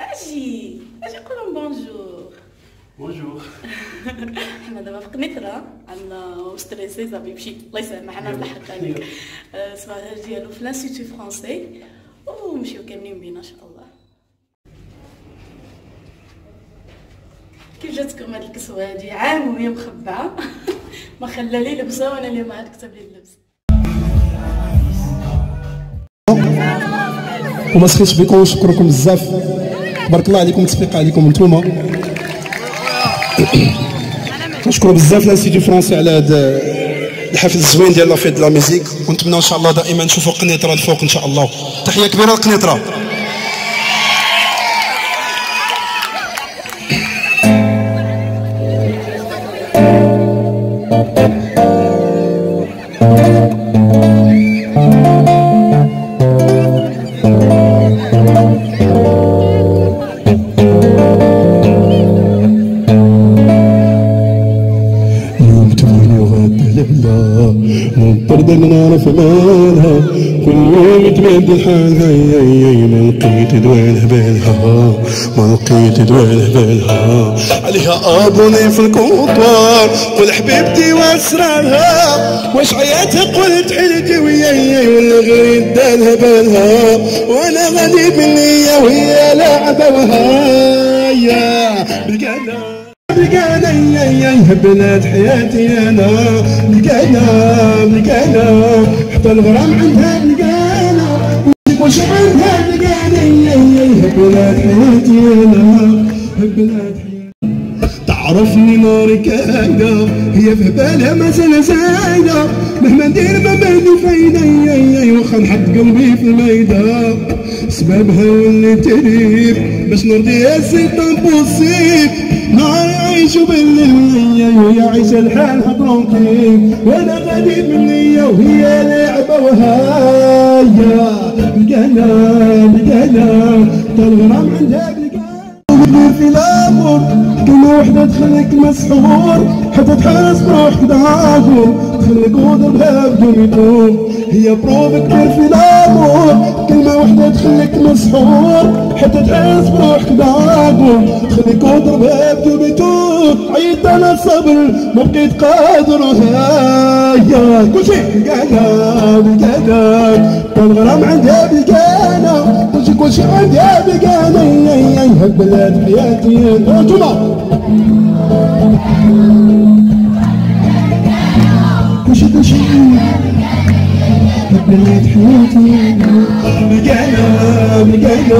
أجي أجي قول لهم bonjour bonjour حنا دابا في قنيطره عندنا stressé صافي مشي الله يسامح أنا بالحق عليك الصباغه ديالو في l'institut français ونمشيو كاملين بينا ان شاء الله كيف جاتكم هاد الكسوه هادي عام وهي مخبعه ما خلى لي لبسه وأنا اللي ما عاد كتب لي اللبس وما سخيتش بكم ونشكركم بزاف تبارك الله عليكم تسبيق عليكم نتوما. نشكر بزاف l'institut français على هذا الحفل الزوين ديال la fête la musique ونتمنى إن شاء الله دائما نشوفوا قنيطره الفوق إن شاء الله. تحية كبيرة لقنيطره مالها كل يوم يتبدل حالها ما لقيت دوالها بالها. ما لقيت دوالها بالها. عليها أبوني في الكونطوار قول حبيبتي وأسرارها. واش عياتها قلت حيلتي وياي ولا غير دالها بالها. وأنا غادي بالنية وهي لاعبة وهايا بقنا بقانا يا بنات حياتي انا بقانا بقانا حتى الغرام عندها بقانا وش عندها بقانا يا بنات حياتي أنا بنات تعرفني ناري كايدة هي في بالها مسألة زايدة. مهما ندير ما بيني فايدة واخا نحط قلبي في الميدة. سببها واللي تريب. باش نرضيها سي امبوسيب نهار يعيشوا بالليل يا وهي عايشة لحالها ترونكيل وأنا غادي بالنية وهي لعبة وهايا بقانا بقانا تا الغرام عندها بقانا في كلمة وحدة تخليك مسحور. حتى تحس بروحك دعاكم تخليك وضربها بدون يتوب هي بروف كتير في الأمور كلمة وحدة تخليك مسحور. حتى تحس بروحك تخليك وضربها بدون يتوب عيط أنا الصبر ما بقيت قادر. هيا كل شيء بقانا بقانا الغرام عندها بقانا كل شيء عندها بقانا يا يا بلاد حياتي. انتما بلاد حياتي بقانا بقانا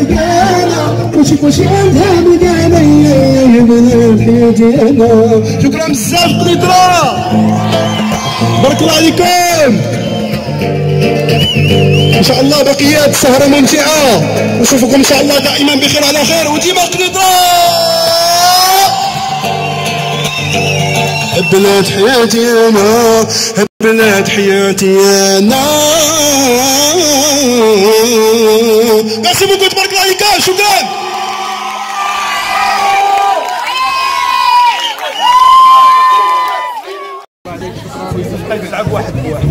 الغرام عندها شيء كل شيء عندها بقانا يا بلاد حياتي أنا شكرا بزاف قنيطره بارك الله عليكم. إن شاء الله بقيات سهرة ممتعة نشوفكم إن شاء الله دائما بخير على خير وديما قنيطرة بلاد حياتي أنا بنات حياتي أنا merci beaucoup تبارك الله عليك شكرا واحد بواحد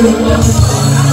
Hãy subscribe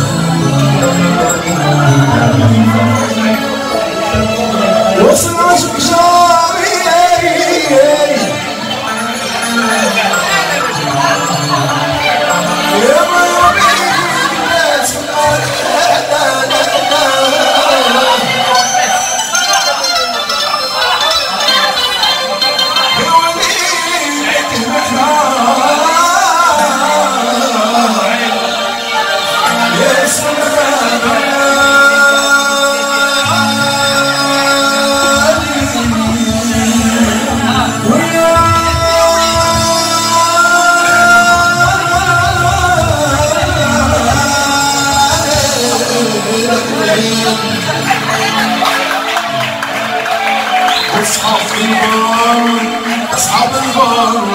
borrow,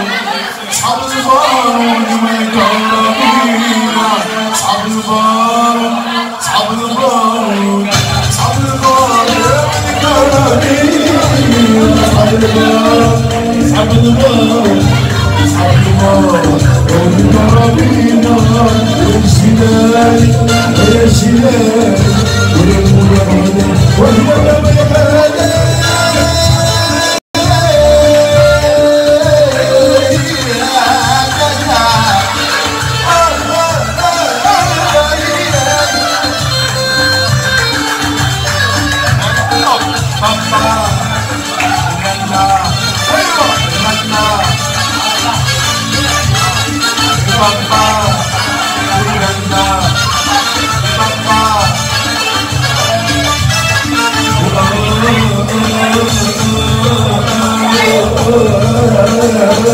troubles borrow, you may go to me. Troubles borrow, troubles borrow, troubles borrow, you go to me. Troubles borrow, troubles borrow, troubles borrow, you go to me. Where's she? love.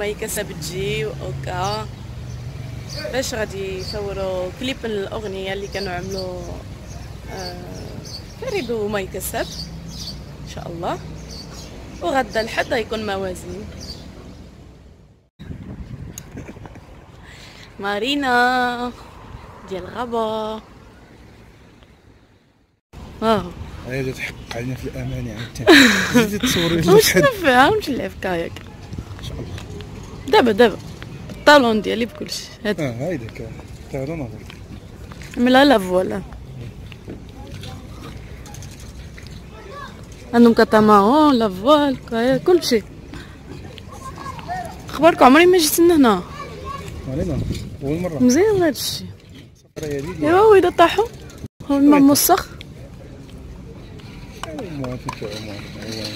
نستناو مايكا تجي اوكا باش غادي يصوروا كليب الأغنية اللي كانوا عملوا. فريد ومايكا ساب إن شاء الله. وغدا الحد غيكون موازين. مارينا ديال الغابه واو. هي تحقق علينا في الامان يعني زيدي تصوري واش شحال نفهم واش نلعب كاياك؟ دابا دابا. الطالون ديالي بكلشي. هاد آه هايداك. تعالى نهضر عملها لا فوالا. عندهم كاتامارون لا فوال كاياك كلشي. اخباركم عمري ما جيت لهنا. أول مرة. مزيان هذا الشيء. أيوا واذا طاحوا الماء موسخ.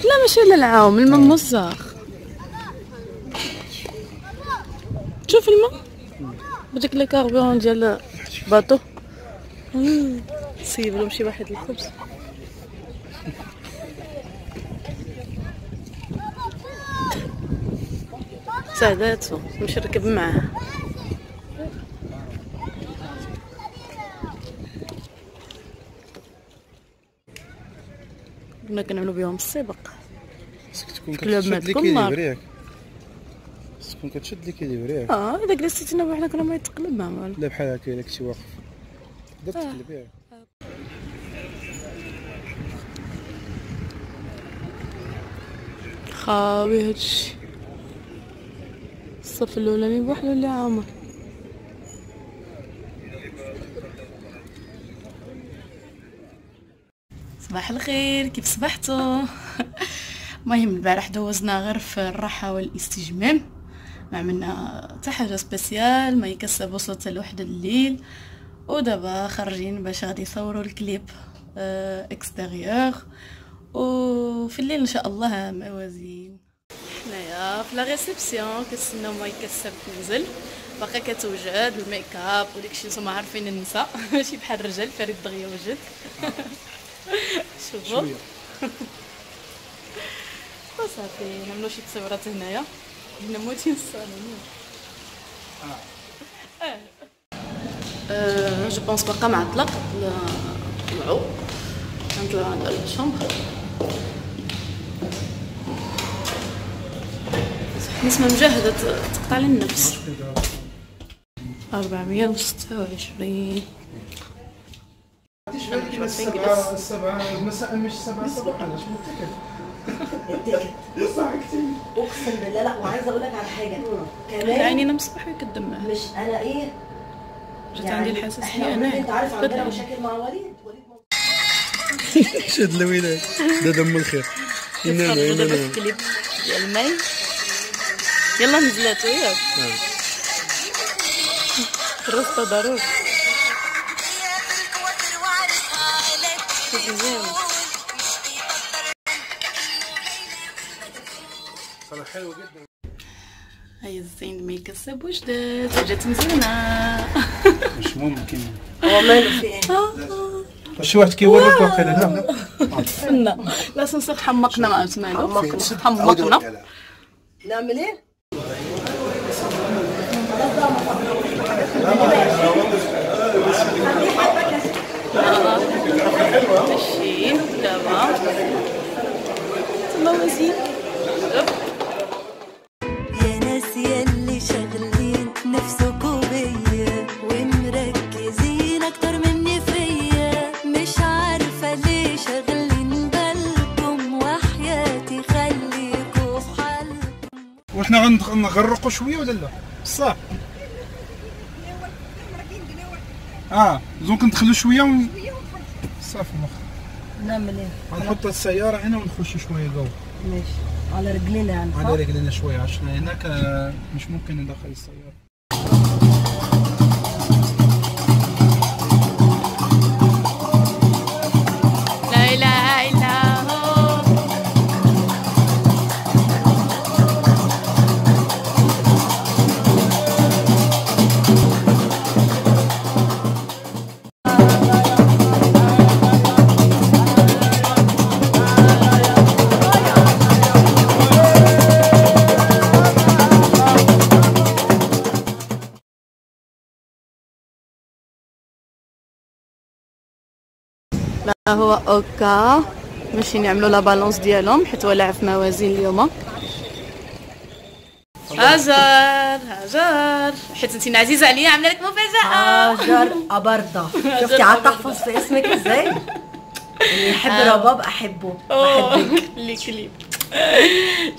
لا ماشي على العاوم الماء موسخ تشوف الماء بديك لي كاربيون ديال باطو. سيب لهم شي واحد الخبز. سعداتو نمشي نركب معاه. كنا كنعملو بيهم السبق. تكون كلاب كتشد ياك تكون كتشد لي كيليبر ياك آه إذا جلستينا بحنا كنا ما يتقلب ما لا بحال هكا إلا كنتي واقف. تقدر آه. تقلب ياك خاوي هادشي. الصف الأولاني بوحدو اللي عامر صباح الخير كيف صبحتوا المهم البارح دوزنا غير في الراحة والاستجمام. ما عملنا حتى حاجة spécial مي كساب وصلت لوحدة الليل. ودابا خارجين باش غادي يصوروا الكليب آه extérieur وفي الليل إن شاء الله موازين. حنايا في la réception كنستناو مي كساب تنزل. باقا كتوجد ال make up وداكشي نتوما عارفين النساء. ماشي بحال الرجال فريد دغيا وجد. شوفوا وصافي نعملو شي تصويرات هنايا. حنا موتين الصالون آه. جو بونس باقا معطلق طلعوا نطلعوا عند الشومبر نسمة مجاهدة تقطع لي النفس أربعمية وستة وعشرين. السبعة السبعة مساء مش سبعة صباحا أنا أقسم بالله لا وعايزة أقول لك على حاجة. كمان عيني نام الصبح ويكدم مش أنا إيه؟ جات عندي إحنا الحساسيه أنا أنت عارف عندنا. مشاكل مع وليد؟ وليد. شد الولاد ده؟ دم الخير. ينام تفرجوا دابا في ينام الكليب ديال ماي يلا نزلات وياك الرصة ضروري. شوف مزيان هاي الزين ما يكسب وجدات جات مزيانة. مش ممكن. هو ماله في إيه؟ شي واحد كيوريك واقيلا لا فنا لا. سنصير حمقنا مع مالو حمقنا. نعمل إيه؟ ماشيين. دابا موازين يا غنغرقوا شوية ولا لا؟ صح. آه دونك ندخلوا شوية ون... صافي مخ نعمل إيه؟ غنحط السيارة هنا ونخش شوية جو. ماشي. على رجلينا يعني؟ على رجلنا شوية عشان هناك مش ممكن ندخل السيارة. هو أوكا. ماشيين يعملوا لا بالونس ديالهم حيت هو لاعب في موازين اليوم. هاجر هاجر. حيت انت عزيزه عليا عاملة لك مفاجأة. هاجر أبردة. شفتي قعدت أحفظ في اسمك إزاي؟ اللي يحب رباب أحبه بحبك لي كليب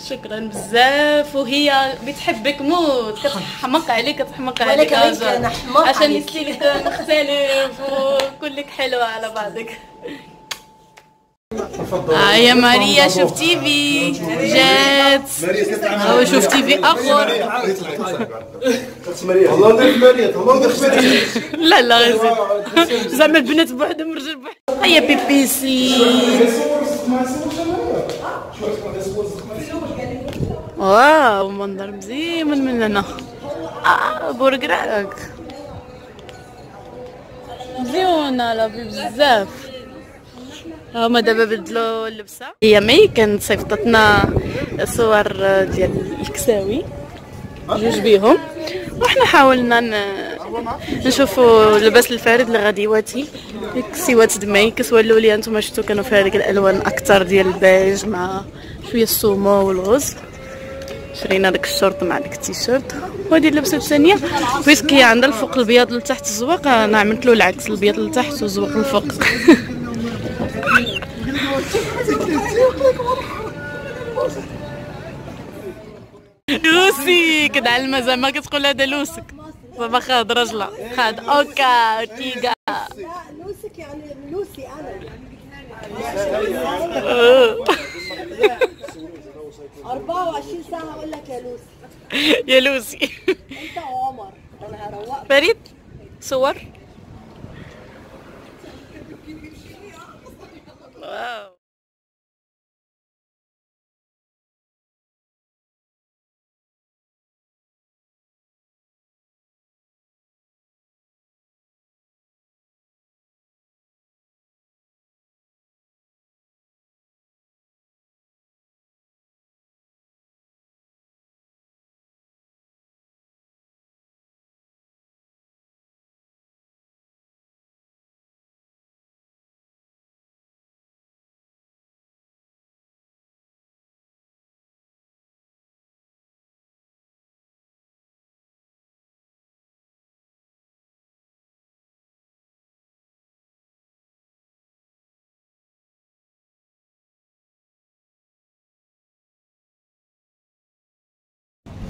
شكرا بزاف وهي بتحبك موت كتحمق عليك كتحمق عليك كمان هاجر. كنحمق عشان. يسليك مختلف وكلك حلوة على بعضك آه يا ماريا شفتي في جات أو شفتي في اخر لا لا غير زعما البنات بوحدهم الرجال بوحدهم. هيا بيبيسي واو منظر مزيان من هنا. آه بوركراك مزيونة لا بزاف. هما دابا بدلوا اللبسة. هي مي كانت صيفطتنا صور ديال الكساوي جوج بيهم. وحنا حاولنا نشوفوا اللباس لفريد اللي غيواتي ديك الكسوة د مي كسوة اللولية نتوما شفتو كانوا فيها هذيك الألوان أكثر ديال البيج مع شوية ال saumon وال rose. شرينا داك الشورت مع داك التيشيرت. وهذه اللبسة الثانية بيسك هي عندها الفوق البياض لتحت الزواق. أنا عملت له العكس البياض لتحت والزواق الفوق. لوسي كنعلمها زعما كتقول هذا لوسك بابا خاد رجلة. خاد اوكا تيغا لوسك يعني لوسي أنا 24 ساعة أقول لك يا لوسي. يا لوسي. أنت وعمر. أنا هروقك. فريد صور. واو.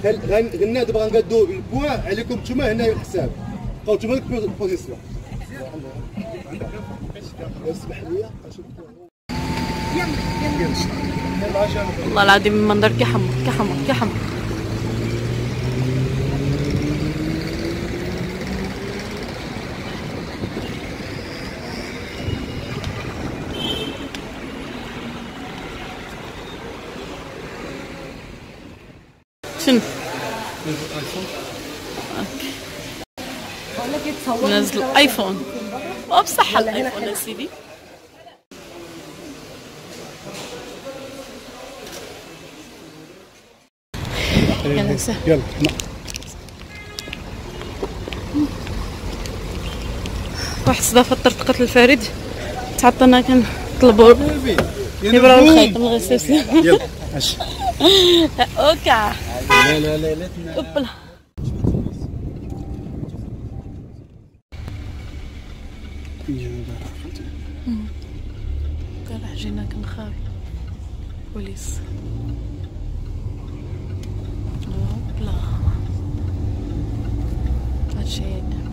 غنا دابا غنقادو البوان عليكم نتوما هنا الحساب. بقاو نتوما البوزيسيون والله العظيم المنظر كي حمر كي نزل ايفون وبصح الآيفون يا سيدي. يلا يلا واحد الصدى فطرت قتل الفريد. تعطينا كنطلبوا يبراو الخيط من الغسيس يلا اش اوكا لا لا لا لا بوليس اوبلا هادشي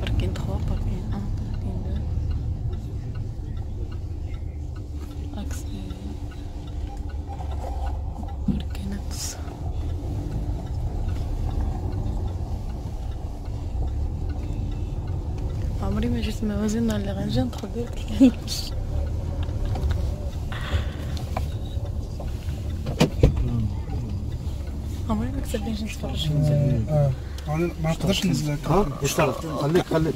باركين تخوا باركين ان باركين دو إكس parking X عمري ما جيت موازين اللي غنجي ندخل direct نجي نتفرج. آه. أنا ما نقدرش ننزل هكا. خليك خليك.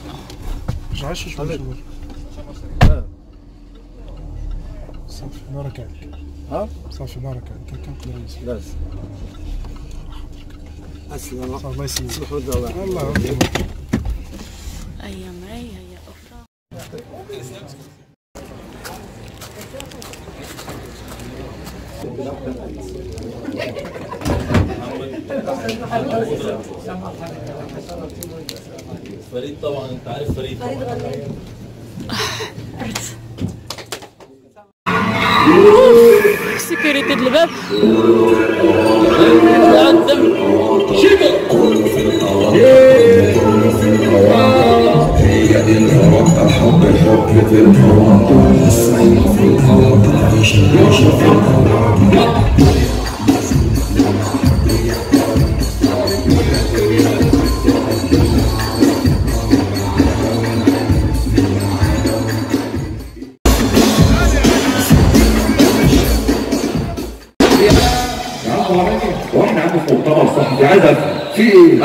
رجع شوف شوف صافي بارك عليك ها؟ صافي بارك عليك هكا نقدر ننزل لا السلامة الله يسلمك. الله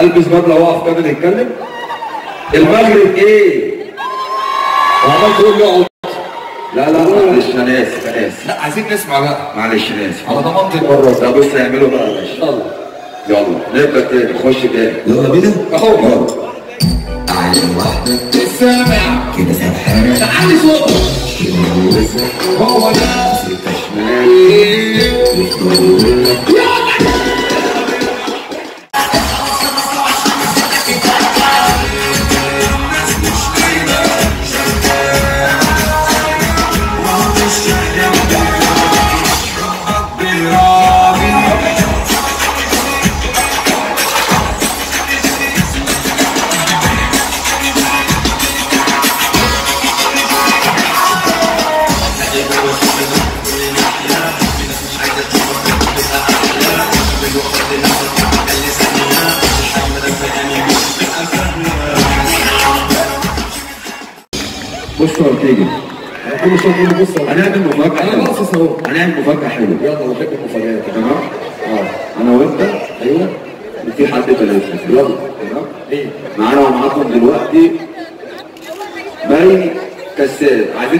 البس بدله واقف كده نتكلم المغرب إيه؟ وعمال تقول لي اقعد لا لا معلش أنا آسف أنا آسف. لا عايزين نسمع بقى. معلش أنا آسف. على ضمانتي المره ده بص هيعملوا بقى يا باشا يلا. يلا نبدا تاني خش تاني. يلا بينا. اهو يلا. عايز واحدة السامع. كده سامحانه تعالي صوتك هو ده. ستة شمال.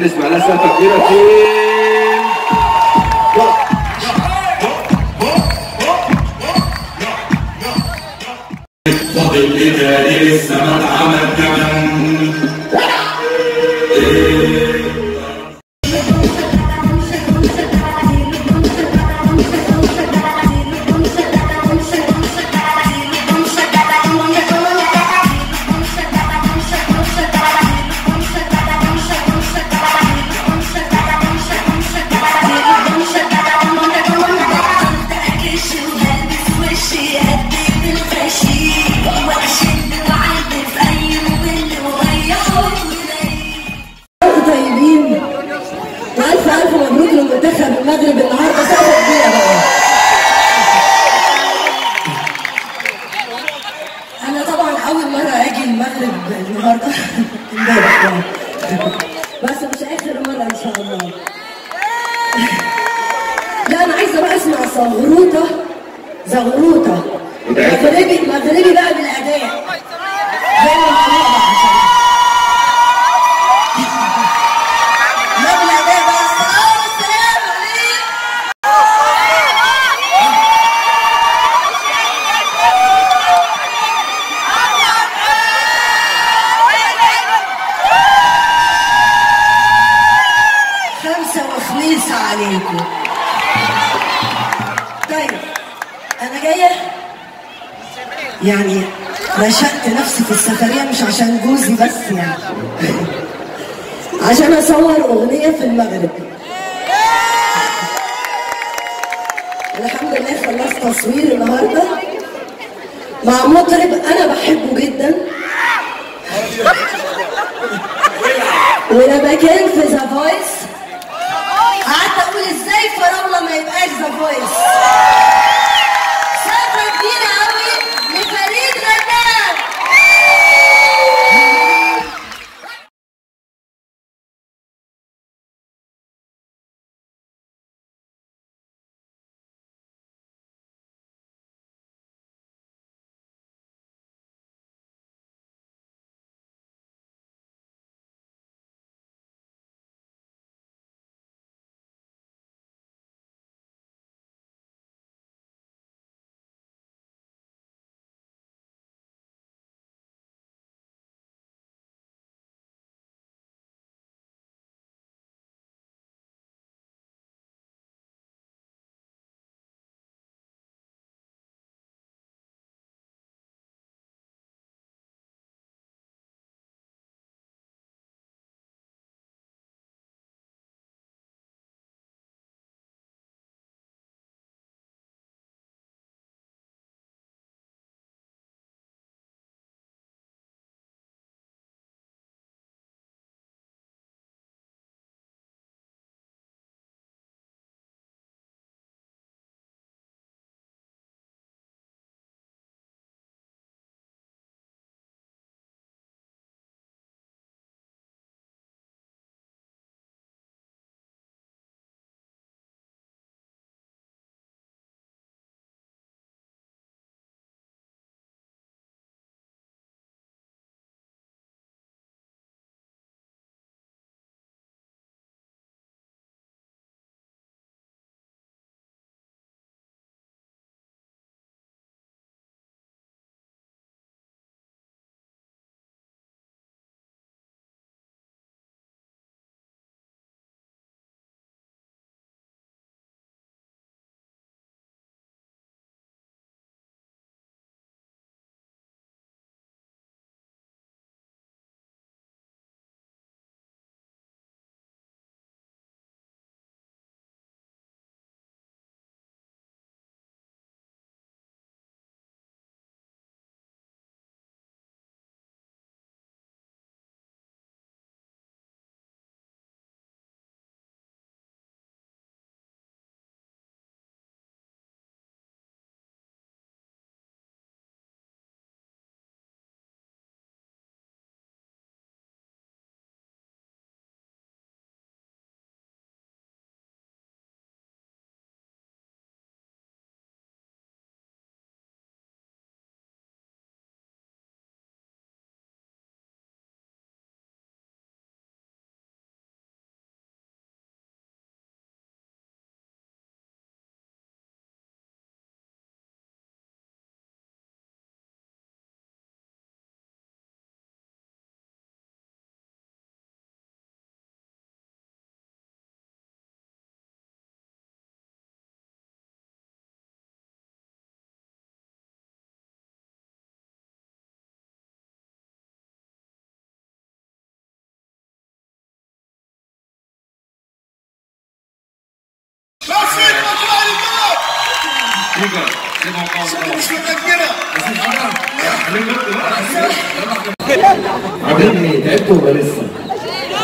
نسمع لها سقفة كبيرة فين؟ زغروطه مغربي مغربي بقى بالأداء. يعني نشأت نفسي في السفرية مش عشان جوزي بس يعني. عشان أصور أغنية في المغرب. الحمد لله خلصت تصوير النهاردة. مع مطرب أنا بحبه جدا. ولما كان في ذا فويس قعدت أقول إزاي فراوله ما يبقاش ذا فويس عاملين إيه تعبتوا ولا لسه؟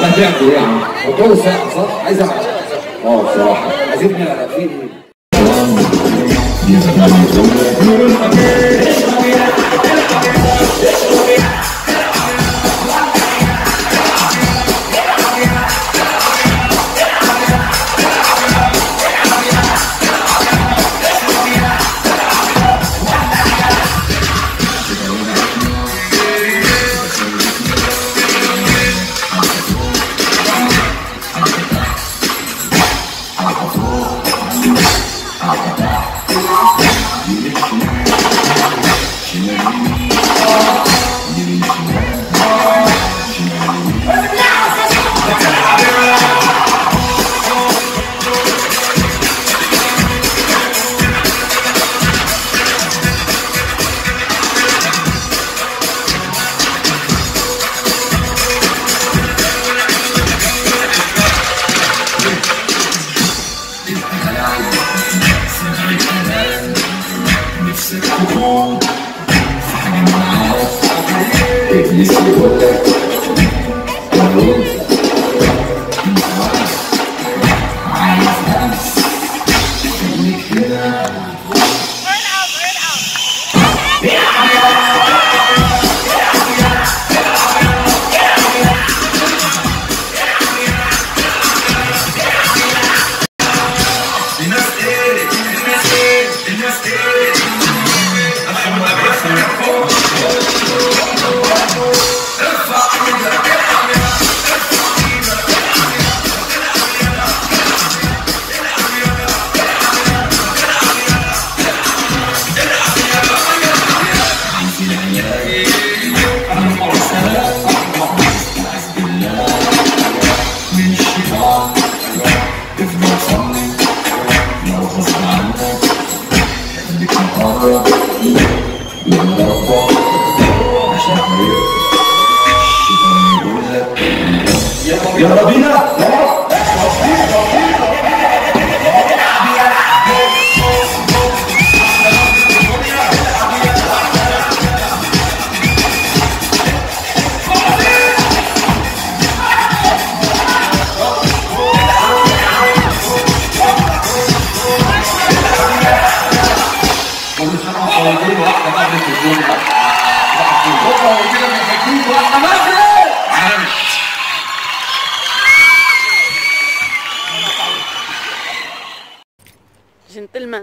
لا تعبوا إيه يا عم؟ موضوع ساعة صح؟ عايز اعرف آه بصراحة عايزين نعرف في إيه؟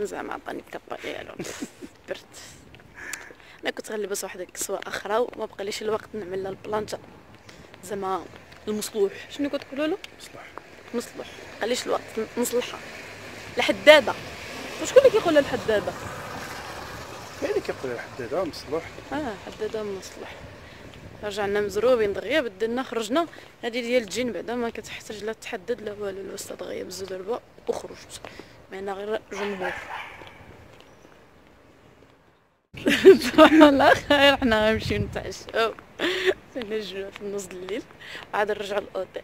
زعما عطاني الكابا ديالو برد. أنا كنت غنلبس واحد الكسوه أخرى وما بقاليش الوقت نعمل لها البلانجا زعما المصلوح. شنو كتقولوا له؟ مصلوح. مصلوح. بقاليش الوقت نصلحها الحدادة. وشكون اللي كيقول لها الحداده يعني كيقول الحدادة مصلوح. آه حداده مصلح رجعنا مزروبين دغيا بدلنا خرجنا. هذه ديال الجين بعدا ما كتحتاج لا تحدد لا والو الأستاذ دغيا بزز دربا وخرج معنا غير جمهور. صباح الله خير حنا غنمشيو نتعشاو. سنجيو في نص الليل. وعاد نرجعو للأوتيل.